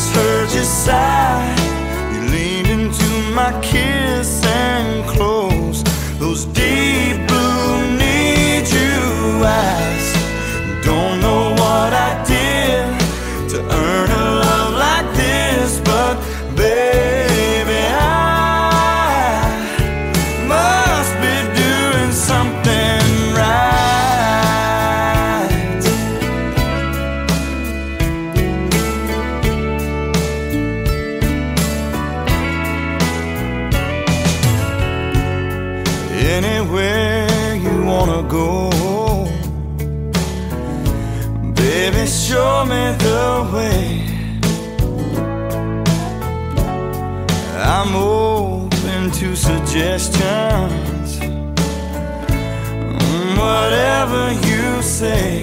just heard you sigh. You leaned into my kiss. suggestions. Whatever you say.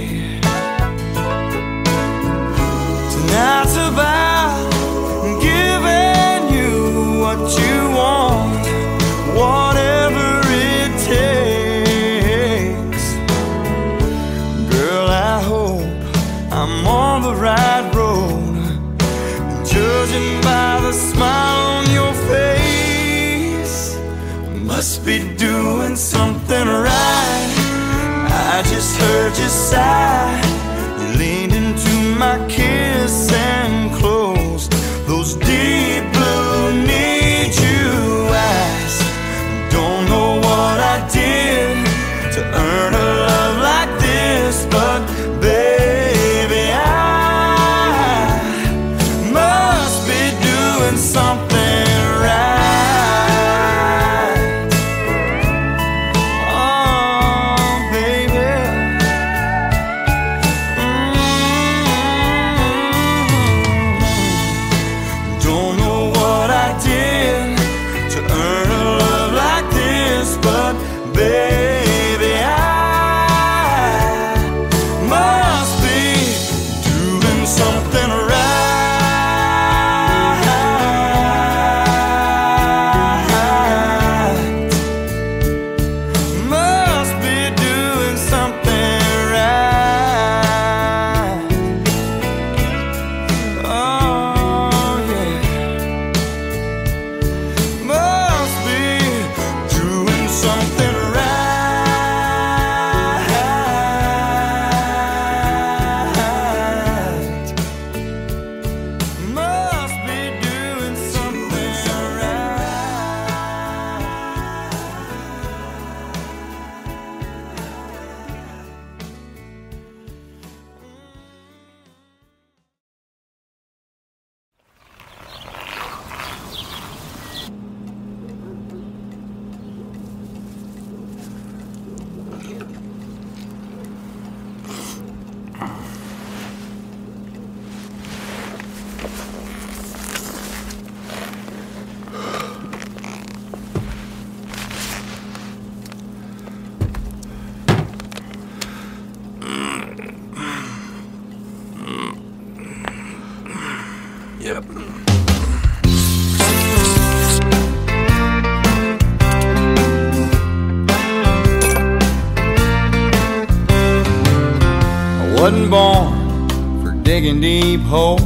digging deep holes.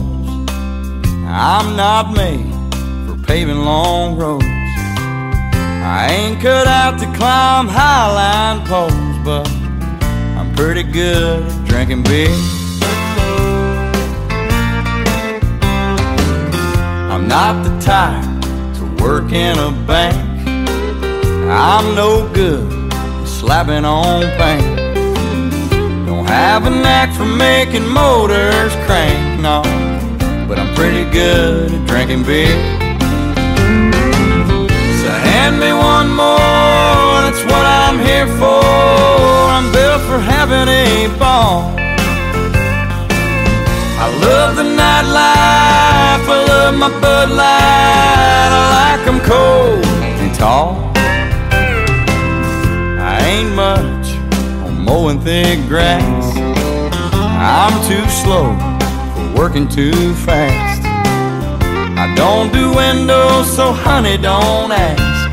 I'm not made for paving long roads. I ain't cut out to climb highline poles, but I'm pretty good at drinking beer. I'm not the type to work in a bank. I'm no good at slapping on paint have a knack for making motors crank, no, but I'm pretty good at drinking beer. So hand me one more, that's what I'm here for. I'm built for having a ball. I love the nightlife, I love my Bud Light, I like them cold and tall. Mowing thick grass. I'm too slow for working too fast. I don't do windows, so honey, don't ask.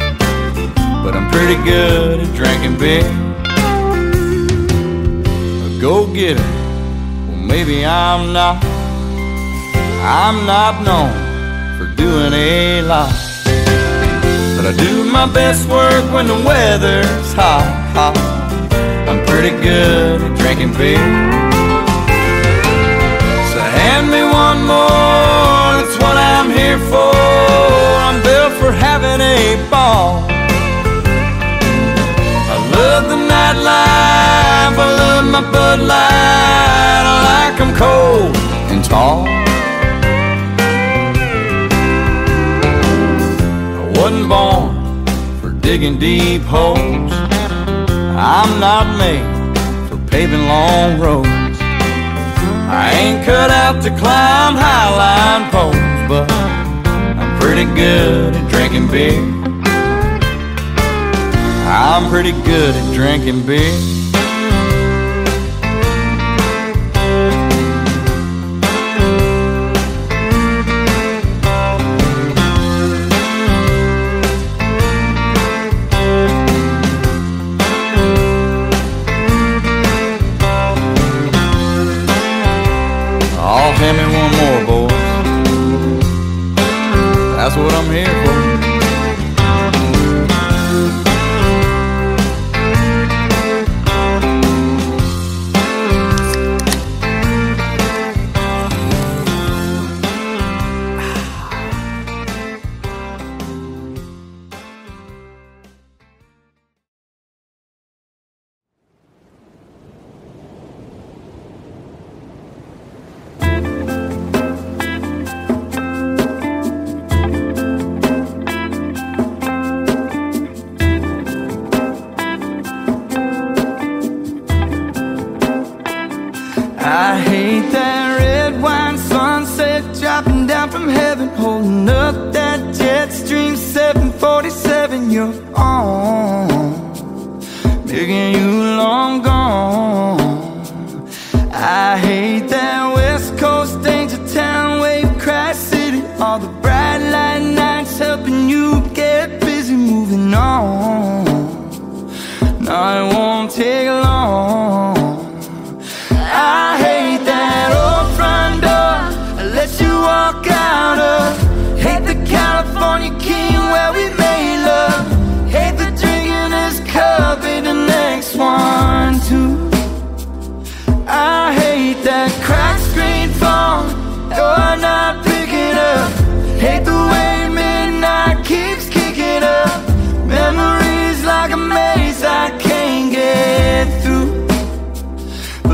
But I'm pretty good at drinking beer. A go getter, well, maybe I'm not. I'm not known for doing a lot. But I do my best work when the weather's hot, hot. Pretty good at drinking beer. So hand me one more, that's what I'm here for. I'm built for having a ball. I love the nightlife, I love my Bud Light, I like 'em cold and tall. I wasn't born for digging deep holes. I'm not made for paving long roads. I ain't cut out to climb highline poles, but I'm pretty good at drinking beer. I'm pretty good at drinking beer.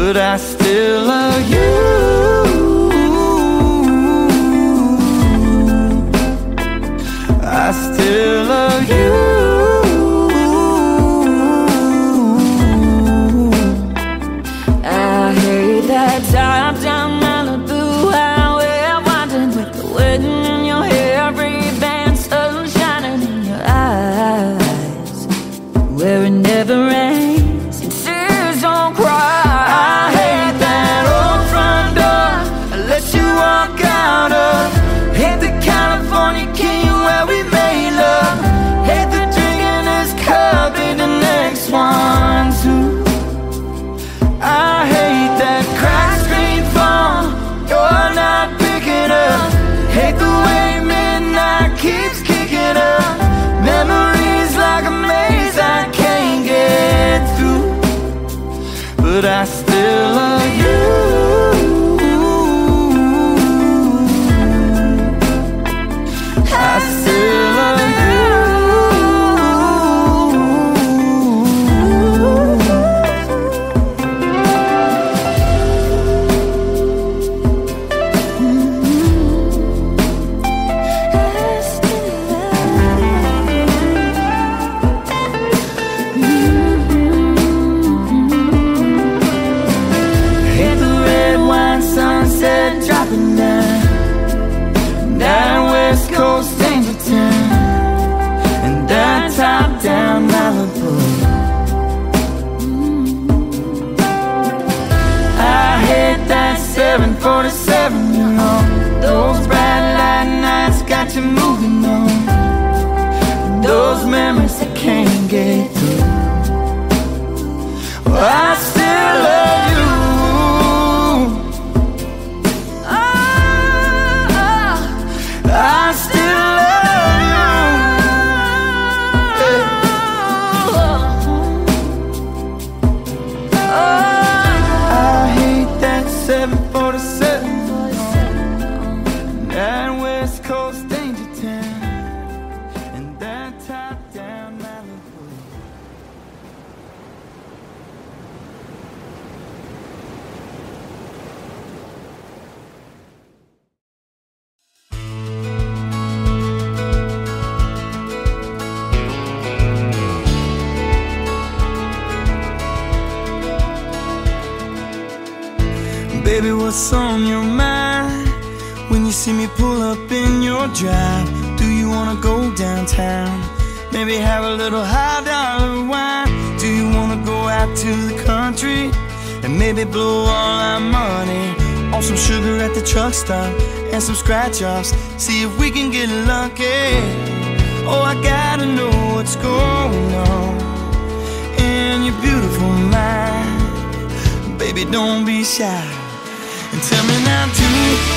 but I still love you. Maybe have a little high dollar wine. Do you wanna go out to the country? And maybe blow all our money On some sugar at the truck stop And some scratch offs? See if we can get lucky. Oh, I gotta know what's going on In your beautiful mind. Baby, don't be shy and tell me now, do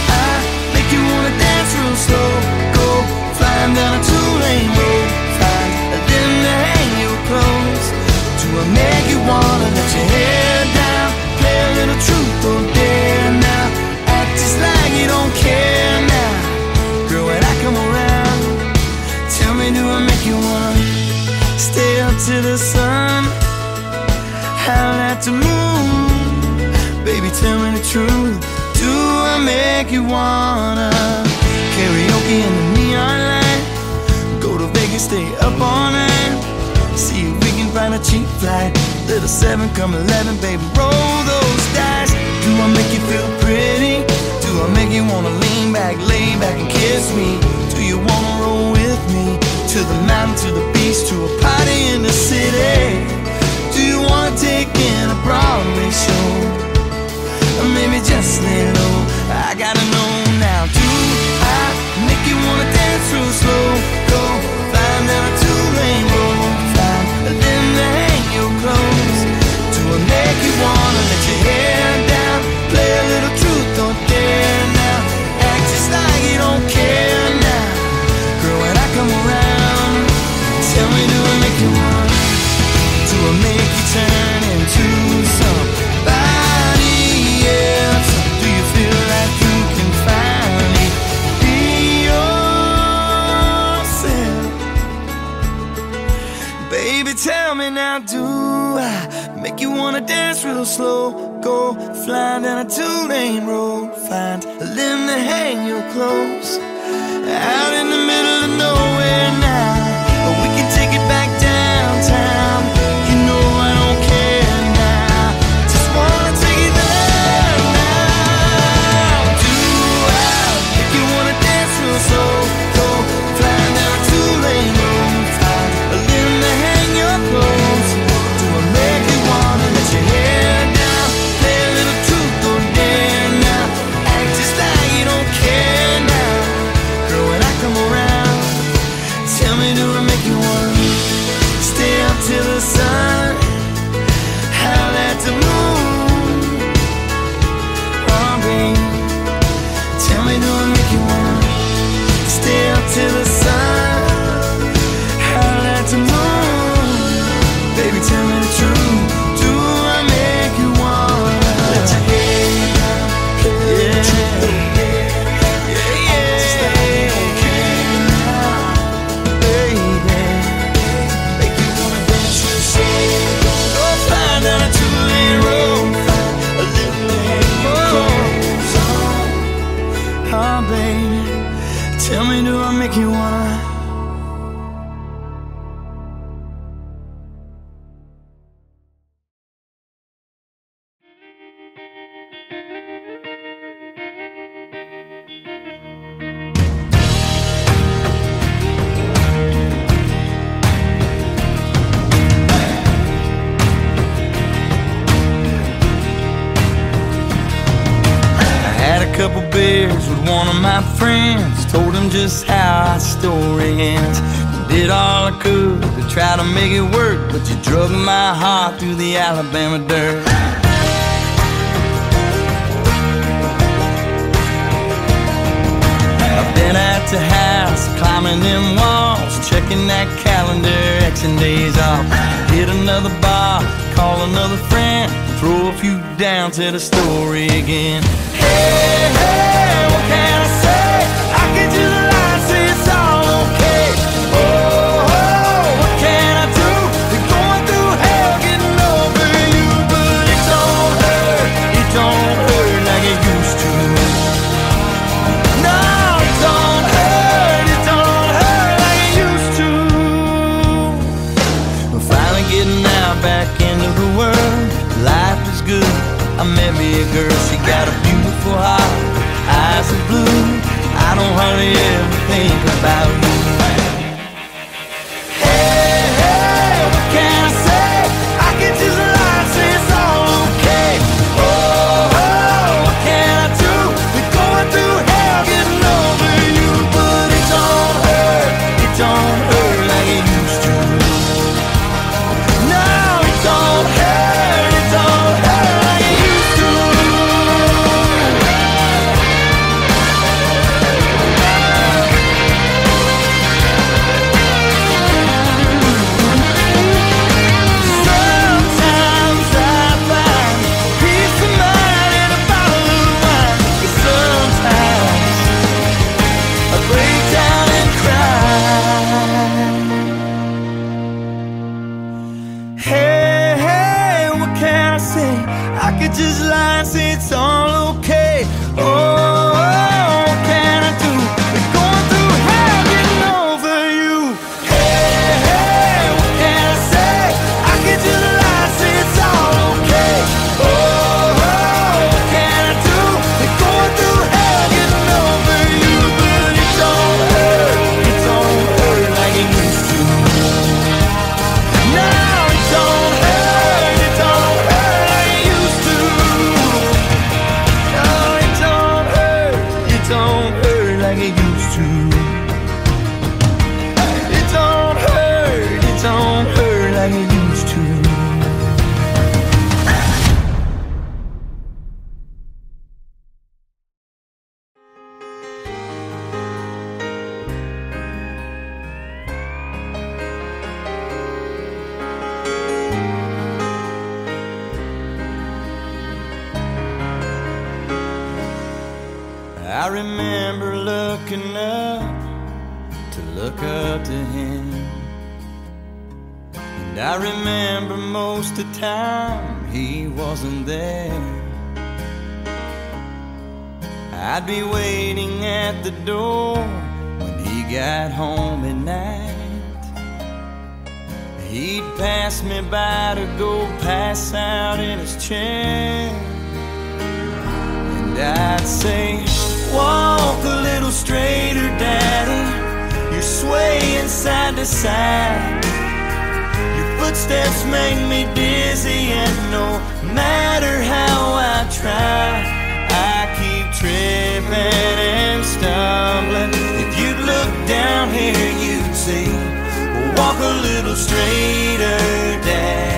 I make you wanna dance real slow? Go flying down a two-lane road, I make you wanna let your hair down? Play a little truth or dare now? Act just like you don't care now, girl. When I come around, tell me, do I make you wanna stay up to the sun? Howl at the moon. Baby, tell me the truth. Do I make you wanna karaoke in the neon light? Go to Vegas, stay up all night. Find a cheap flight. Little seven, come eleven, baby, roll those dice. Do I make you feel pretty? Do I make you wanna lean back, lay back and kiss me? Do you wanna roll with me to the mountain, to the beach, to a party in the city? Do you wanna take in a Broadway show? Or maybe just lay slow? Go flying down a two-lane road, find a limb to hang your clothes. Out in the baby, tell me, do I make you wanna? you drug my heart through the Alabama dirt. I've been at the house, climbing them walls, checking that calendar, xing days off. Hit another bar, call another friend, throw a few down to the story again. Hey, hey, what can I say? side to side. Your footsteps make me dizzy, and no matter how I try, I keep tripping and stumbling. If you'd look down here, you'd see. Walk a little straighter, Dad.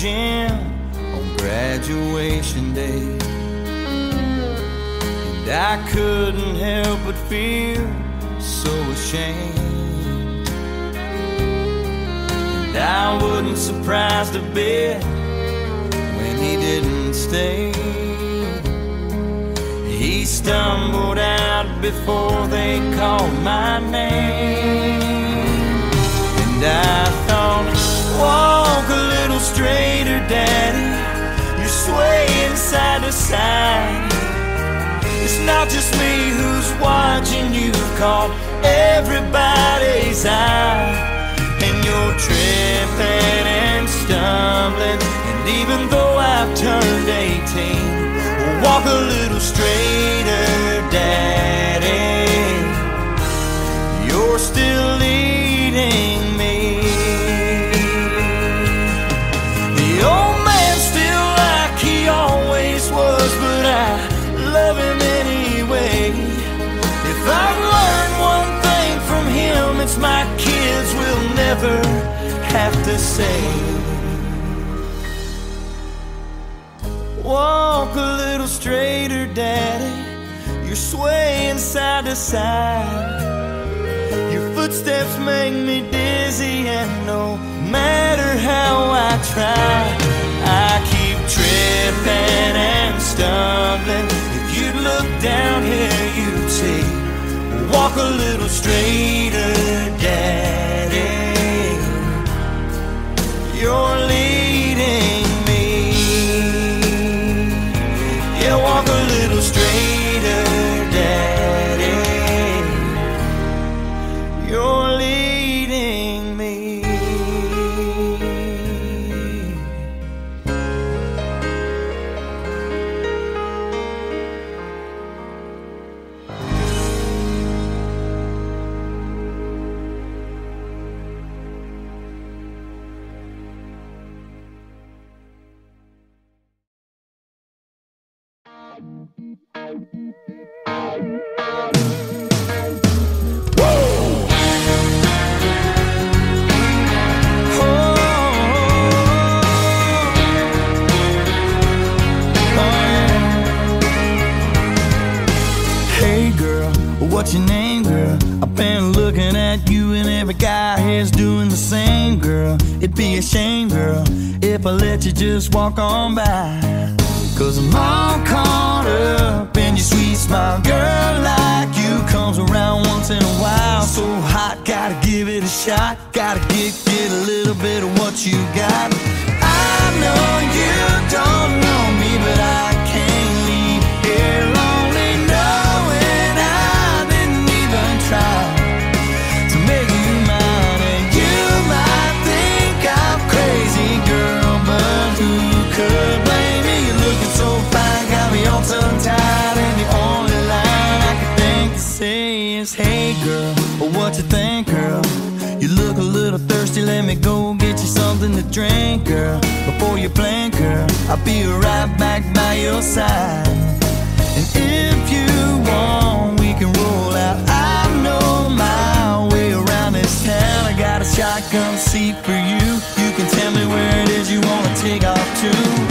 gym on graduation day. And I couldn't help but feel so ashamed. And I wasn't surprised a bit when he didn't stay. He stumbled out before they called my name. And I thought just me who's watching you caught everybody's eye And you're tripping and stumbling. And even though I've turned 18 Walk a little straighter down. Say. Walk a little straighter, Daddy. You're swaying side to side. Your footsteps make me dizzy, and no matter how I try, I keep tripping and stumbling. If you'd look down here, you'd see. Walk a little straighter, Daddy. If I let you just walk on by. Cause I'm all caught up in your sweet smile, girl. Like you comes around once in a while. So hot, gotta give it a shot. Gotta get, get a little bit of what you got. I know you don't Girl, what you think, girl? You look a little thirsty, let me go get you something to drink, girl. Before you blink, girl, I'll be right back by your side. And if you want, we can roll out. I know my way around this town. I got a shotgun seat for you. You can tell me where it is you wanna take off to.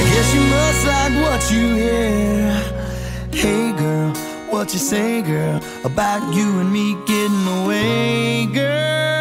I guess you must like what you hear. Hey, girl, what you say, girl, about you and me getting away, girl?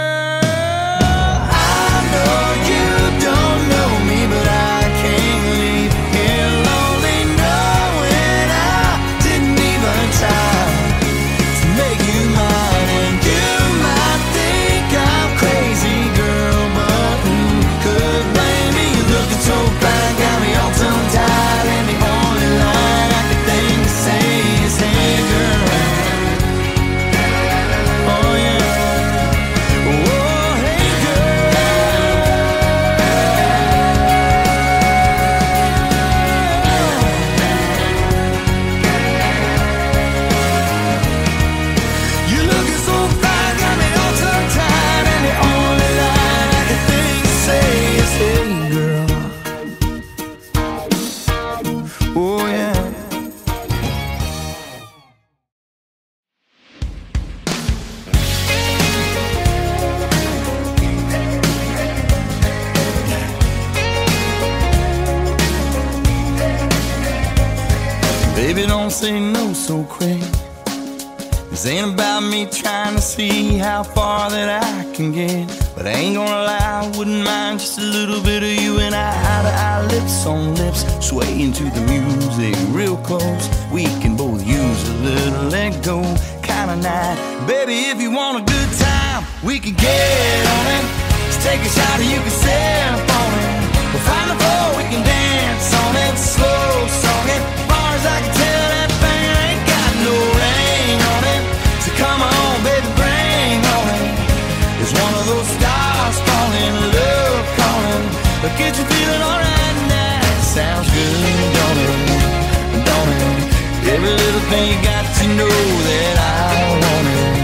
Say no so quick. This ain't about me trying to see how far that I can get. But I ain't gonna lie, I wouldn't mind just a little bit of you and I, eye to eye, lips on lips, swaying to the music real close. We can both use a little let go kind of night. Baby, if you want a good time, we can get on it. Just take a shot or you can sip on it. We'll find the floor, we can dance on it. Slow song it. Far as I can But get you feeling alright now. Sounds good, don't it? Don't it? Every little thing you got to know that I want it,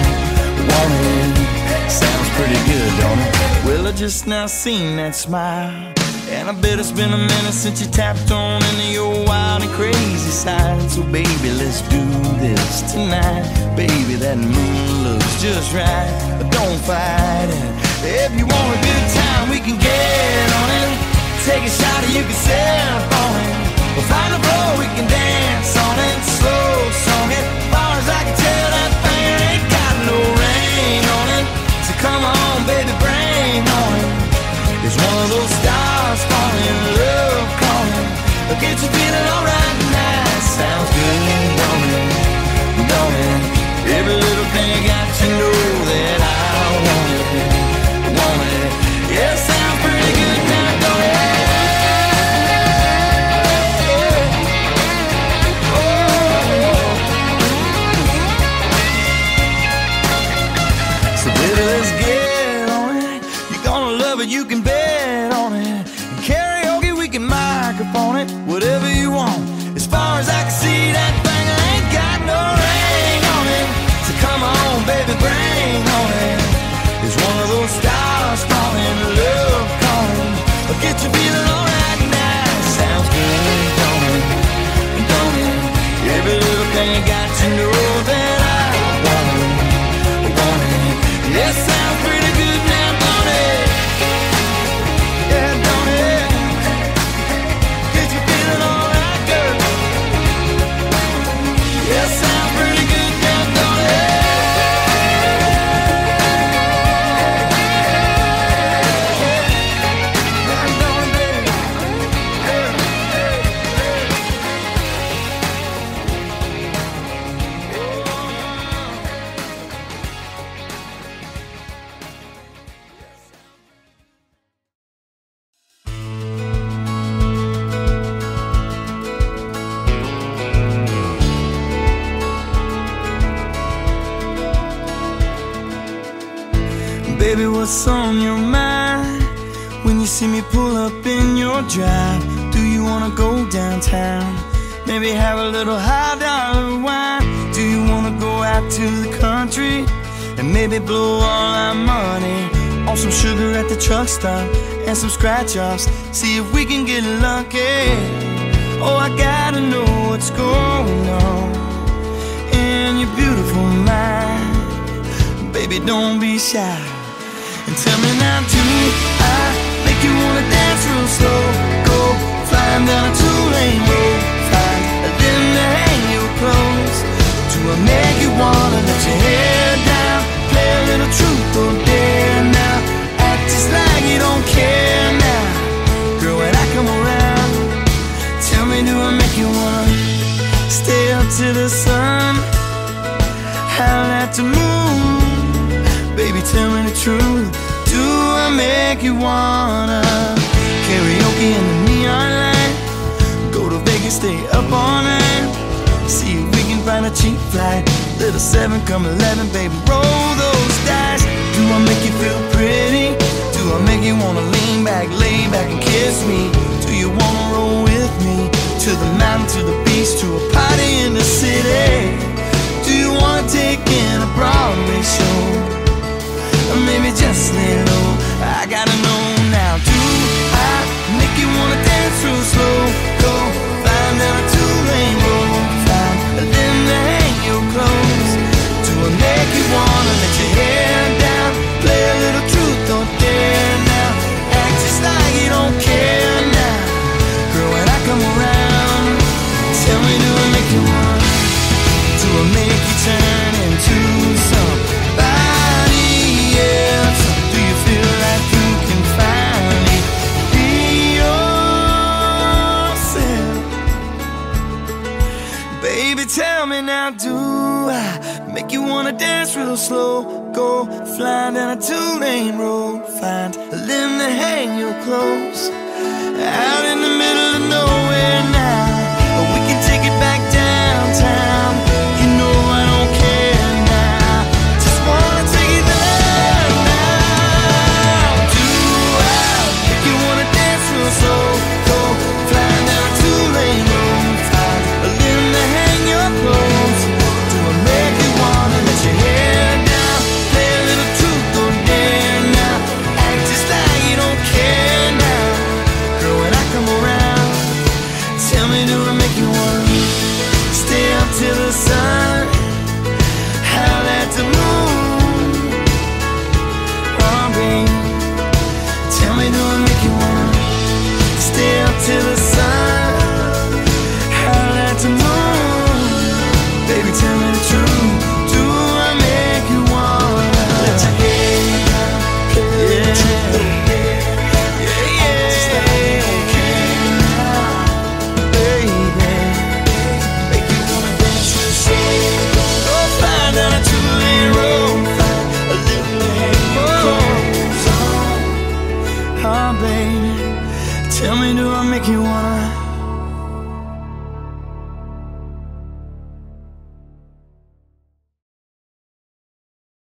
want it. Sounds pretty good, don't it? Well, I just now seen that smile. And I bet it's been a minute since you tapped on into your wild and crazy side. So, baby, let's do this tonight. Baby, that moon looks just right. Don't fight it. If you want a good time, we can get on it. Take a shot or you can sip on it. We'll find a floor, we can dance on it. Slow song it. Far as I can tell, that thing ain't got no rain on it. So come on, baby, bring on it. It's one of those stars falling, love calling. But get you feeling alright now. Sounds good, don't it? Don't it? Every little what's on your mind? When you see me pull up in your drive, do you wanna go downtown? Maybe have a little high dollar wine. Do you wanna go out to the country and maybe blow all our money on some sugar at the truck stop and some scratch offs? See if we can get lucky. Oh, I gotta know what's going on in your beautiful mind. Baby, don't be shy. Tell me now, do I make you wanna dance real slow? Go flying down a two-lane road, find a limb to hang your clothes. Do I make you wanna let your hair down? Play a little truth or dare now? Act just like you don't care now, girl. When I come around, tell me, do I make you wanna stay up to the sun? Howl at the moon Baby, tell me the truth. You wanna karaoke in the neon light? Go to Vegas, stay up all night. See if we can find a cheap flight. Little seven, come eleven, baby, roll those dice. Do I make you feel pretty? Do I make you wanna lean back, lay back and kiss me? Do you wanna roll with me to the mountain, to the beach, to a party in the city? Do you wanna take in a Broadway show? Maybe just lay low. I gotta know